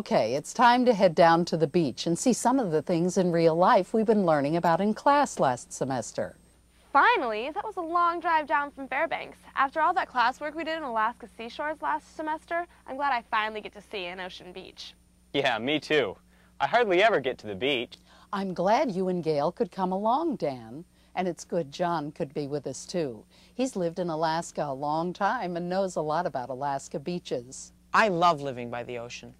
Okay, it's time to head down to the beach and see some of the things in real life we've been learning about in class last semester. Finally, that was a long drive down from Fairbanks. After all that classwork we did in Alaska seashores last semester, I'm glad I finally get to see an ocean beach. Yeah, me too. I hardly ever get to the beach. I'm glad you and Gail could come along, Dan. And it's good John could be with us too. He's lived in Alaska a long time and knows a lot about Alaska beaches. I love living by the ocean.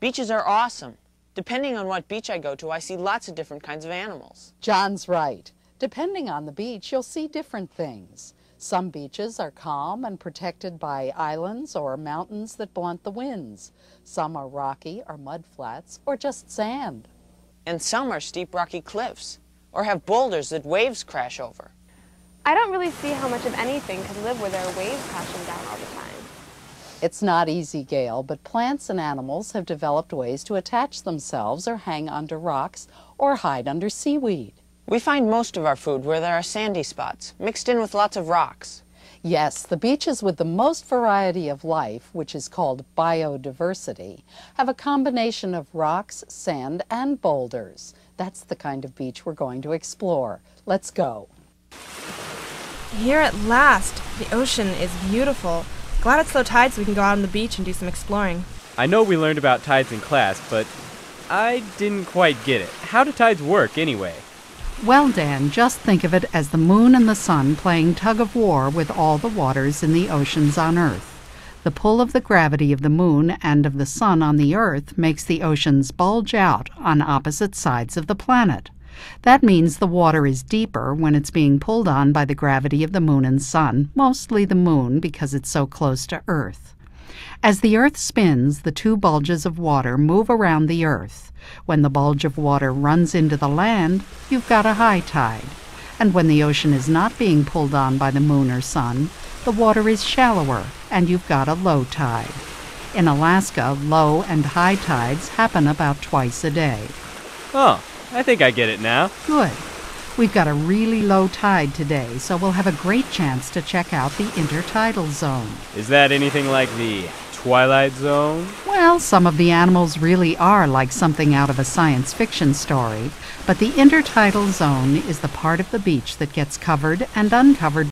Beaches are awesome. Depending on what beach I go to, I see lots of different kinds of animals. John's right. Depending on the beach, you'll see different things. Some beaches are calm and protected by islands or mountains that blunt the winds. Some are rocky or mud flats or just sand. And some are steep rocky cliffs or have boulders that waves crash over. I don't really see how much of anything could live where there are waves crashing down all the time. It's not easy, Gail, but plants and animals have developed ways to attach themselves or hang onto rocks or hide under seaweed. We find most of our food where there are sandy spots, mixed in with lots of rocks. Yes, the beaches with the most variety of life, which is called biodiversity, have a combination of rocks, sand, and boulders. That's the kind of beach we're going to explore. Let's go. Here at last! The ocean is beautiful. Glad it's low tide so we can go out on the beach and do some exploring. I know we learned about tides in class, but I didn't quite get it. How do tides work anyway? Well, Dan, just think of it as the moon and the sun playing tug of war with all the waters in the oceans on Earth. The pull of the gravity of the moon and of the sun on the Earth makes the oceans bulge out on opposite sides of the planet. That means the water is deeper when it's being pulled on by the gravity of the moon and sun, mostly the moon because it's so close to Earth. As the Earth spins, the two bulges of water move around the Earth. When the bulge of water runs into the land, you've got a high tide. And when the ocean is not being pulled on by the moon or sun, the water is shallower and you've got a low tide. In Alaska, low and high tides happen about twice a day. Oh, I think I get it now. Good. We've got a really low tide today, so we'll have a great chance to check out the intertidal zone. Is that anything like the Twilight Zone? Well, some of the animals really are like something out of a science fiction story, but the intertidal zone is the part of the beach that gets covered and uncovered